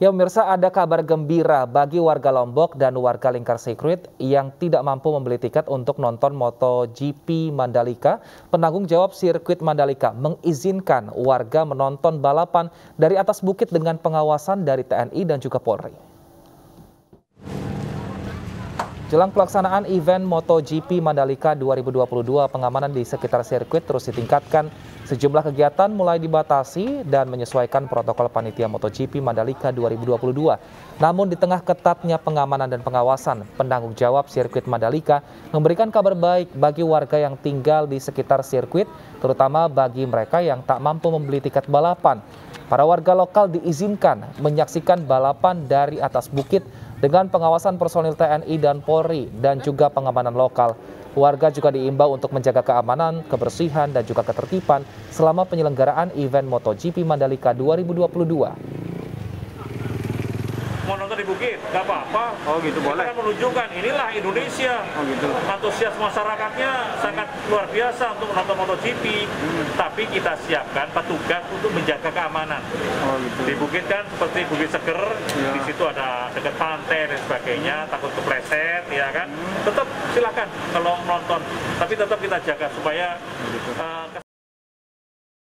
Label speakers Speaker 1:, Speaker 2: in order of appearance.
Speaker 1: Ya pemirsa ada kabar gembira bagi warga Lombok dan warga Lingkar Sirkuit yang tidak mampu membeli tiket untuk nonton MotoGP Mandalika. Penanggung jawab sirkuit Mandalika mengizinkan warga menonton balapan dari atas bukit dengan pengawasan dari TNI dan juga Polri. Jelang pelaksanaan event MotoGP Mandalika 2022, pengamanan di sekitar sirkuit terus ditingkatkan. Sejumlah kegiatan mulai dibatasi dan menyesuaikan protokol panitia MotoGP Mandalika 2022. Namun di tengah ketatnya pengamanan dan pengawasan, penanggung jawab sirkuit Mandalika memberikan kabar baik bagi warga yang tinggal di sekitar sirkuit, terutama bagi mereka yang tak mampu membeli tiket balapan. Para warga lokal diizinkan menyaksikan balapan dari atas bukit dengan pengawasan personil TNI dan Polri dan juga pengamanan lokal. Warga juga diimbau untuk menjaga keamanan, kebersihan, dan juga ketertiban selama penyelenggaraan event MotoGP Mandalika 2022
Speaker 2: mau nonton di bukit, nggak apa-apa.
Speaker 3: Oh gitu boleh.
Speaker 2: Kita menunjukkan inilah Indonesia.
Speaker 3: Oh gitu.
Speaker 2: Antusias masyarakatnya sangat luar biasa untuk menonton MotoGP. Hmm. Tapi kita siapkan petugas untuk menjaga keamanan. Oh gitu. Di bukit kan seperti Bukit Seger, ya. di situ ada dekat pantai dan sebagainya, hmm. takut kepleset, ya kan. Hmm. Tetap silakan kalau menonton, tapi tetap kita jaga supaya gitu. uh,